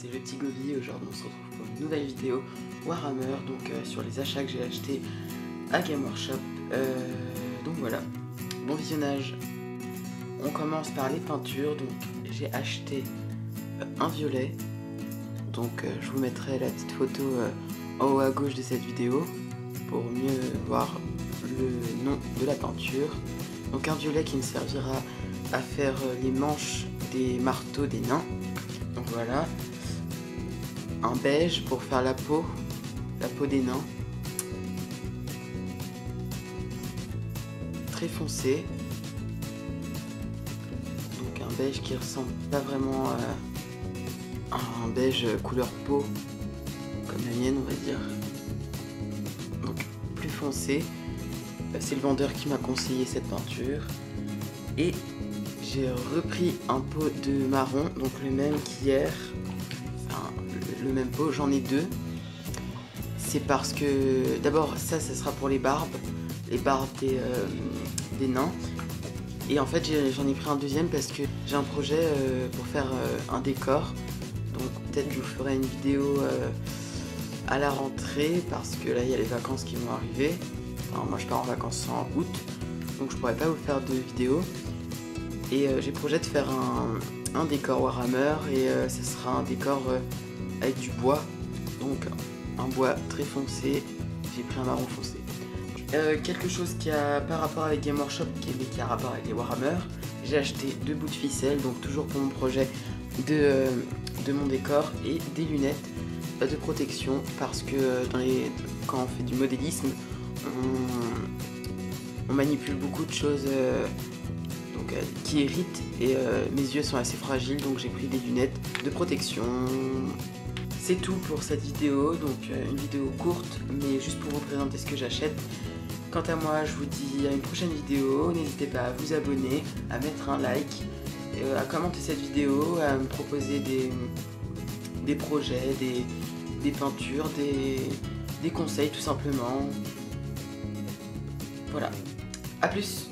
c'est le petit Gobi. Aujourd'hui, on se retrouve pour une nouvelle vidéo Warhammer, donc euh, sur les achats que j'ai achetés à Game Workshop. Euh, donc voilà, bon visionnage. On commence par les peintures. Donc j'ai acheté euh, un violet. Donc je vous mettrai la petite photo en haut à gauche de cette vidéo pour mieux voir le nom de la peinture. Donc un violet qui me servira à faire les manches des marteaux des nains. Donc voilà. Un beige pour faire la peau, la peau des nains. Très foncé. Donc un beige qui ressemble pas vraiment à un beige couleur peau, comme la mienne on va dire. Donc plus foncé. C'est le vendeur qui m'a conseillé cette peinture. Et j'ai repris un pot de marron, donc le même qu'hier. Le, même pot, j'en ai deux. C'est parce que, d'abord, ça, ça sera pour les barbes, les barbes des, euh, nains. Et en fait, j'en ai, pris un deuxième parce que j'ai un projet euh, pour faire euh, un décor. Donc peut-être je vous ferai une vidéo à la rentrée parce que là, il y a les vacances qui vont arriver. moi, je pars en vacances en août, donc je pourrais pas vous faire de vidéo. Et j'ai projet de faire un, décor Warhammer et euh, ce sera un décor avec du bois. Donc un bois très foncé. J'ai pris un marron foncé. quelque chose qui a pas rapport avec Game Workshop mais qui a rapport avec les Warhammer. J'ai acheté deux bouts de ficelle, donc toujours pour mon projet de, de mon décor et des lunettes de protection parce que quand on fait du modélisme, on, manipule beaucoup de choses euh, qui irrite et euh, mes yeux sont assez fragiles donc j'ai pris des lunettes de protection. C'est tout pour cette vidéo, donc euh, une vidéo courte mais juste pour vous présenter ce que j'achète. Quant à moi, je vous dis à une prochaine vidéo. N'hésitez pas à vous abonner, à mettre un like, à commenter cette vidéo, à me proposer des, des projets, des, des peintures, des, des conseils tout simplement. Voilà. A plus